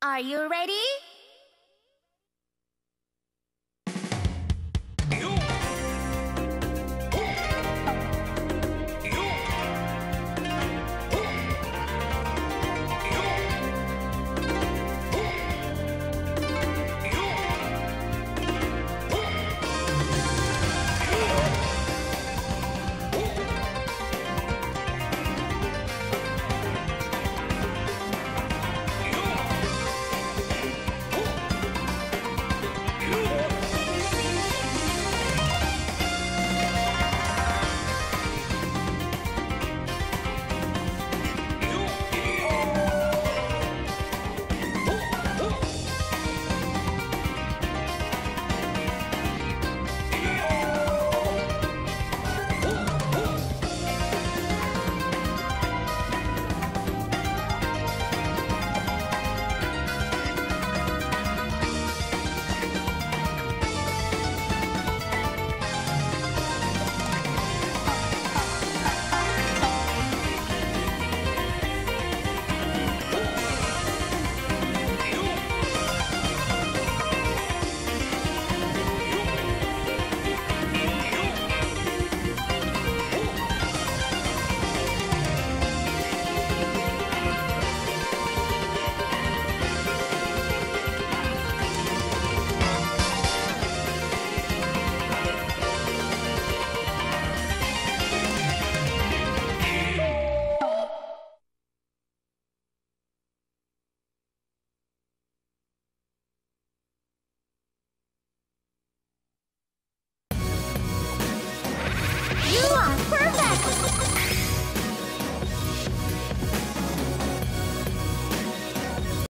Are you ready? Perfect!